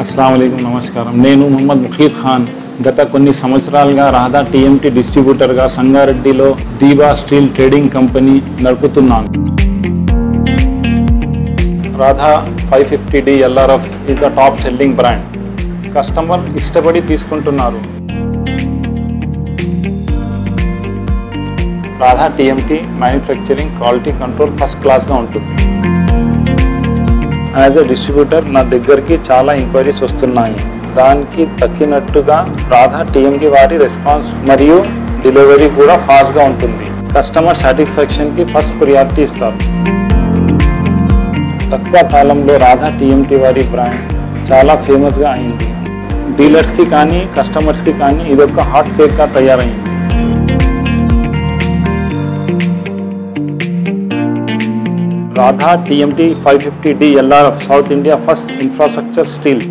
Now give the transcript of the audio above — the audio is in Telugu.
అస్సలం నమస్కారం. నేను మొహమ్మద్ ముఖీద్ ఖాన్. గత కొన్ని సంవత్సరాలుగా రాధా టీఎంటీ డిస్ట్రిబ్యూటర్గా సంగారెడ్డిలో దీబా స్టీల్ ట్రేడింగ్ కంపెనీ నడుపుతున్నాను. Radha five fifty D LRF is the top selling brand customer ఇష్టపడి తీసుకుంటున్నారు. Radha TMT manufacturing quality control first క్లాస్గా ఉంటుంది. యాజ్ ఎ డిస్ట్రిబ్యూటర్ నా దగ్గరికి చాలా ఎంక్వైరీస్ వస్తున్నాయి. దానికి తక్కినట్టుగా రాధా టీఎంకి వారి రెస్పాన్స్ మరియు డెలివరీ కూడా ఫాస్ట్గా ఉంటుంది. కస్టమర్ సాటిస్ఫాక్షన్కి ఫస్ట్ ప్రియారిటీ ఇస్తారు. తక్కువ కాలంలో రాధా టీఎంటీ వారి బ్రాండ్ చాలా ఫేమస్గా అయింది. డీలర్స్కి కానీ కస్టమర్స్కి కానీ ఇదొక హాట్ కేక్గా తయారైంది. Radha TMT five fifty D LRF south India first infrastructure steel